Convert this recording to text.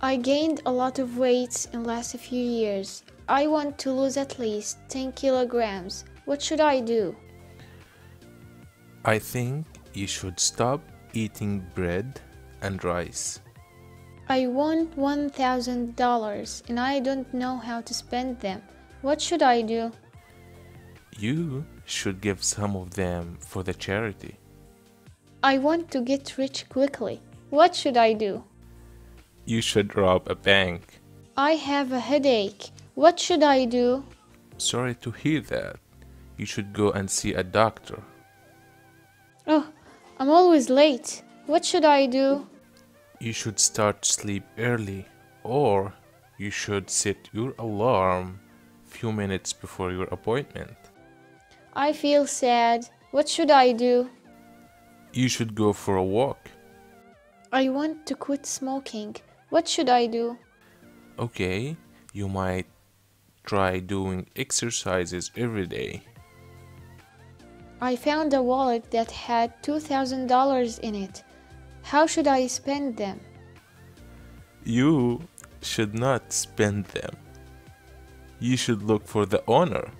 I gained a lot of weight in last few years. I want to lose at least 10 kilograms. What should I do? I think you should stop eating bread and rice. I want $1,000 and I don't know how to spend them. What should I do? You should give some of them for the charity. I want to get rich quickly. What should I do? You should rob a bank. I have a headache. What should I do? Sorry to hear that. You should go and see a doctor. Oh, I'm always late. What should I do? You should start sleep early or you should set your alarm few minutes before your appointment. I feel sad. What should I do? You should go for a walk. I want to quit smoking. What should I do? Okay, you might try doing exercises every day. I found a wallet that had $2,000 in it. How should I spend them? You should not spend them. You should look for the owner.